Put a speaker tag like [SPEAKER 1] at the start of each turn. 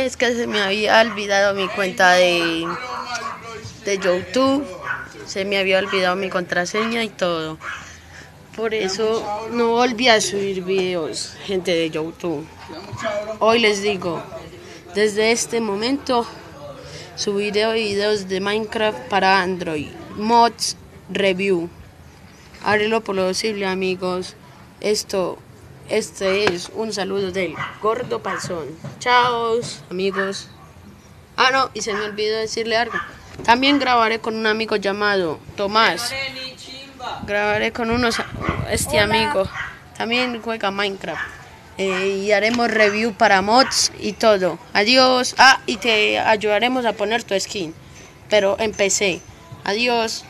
[SPEAKER 1] Es que se me había olvidado mi cuenta de, de YouTube, se me había olvidado mi contraseña y todo. Por eso no volví a subir videos, gente de YouTube. Hoy les digo, desde este momento subiré videos de Minecraft para Android, mods, review. Haré lo posible amigos. Esto este es un saludo del gordo panzón. Chao, amigos. Ah, no, y se me olvidó decirle algo. También grabaré con un amigo llamado Tomás. Grabaré con unos este amigo. También juega Minecraft. Eh, y haremos review para mods y todo. Adiós. Ah, y te ayudaremos a poner tu skin. Pero en PC. Adiós.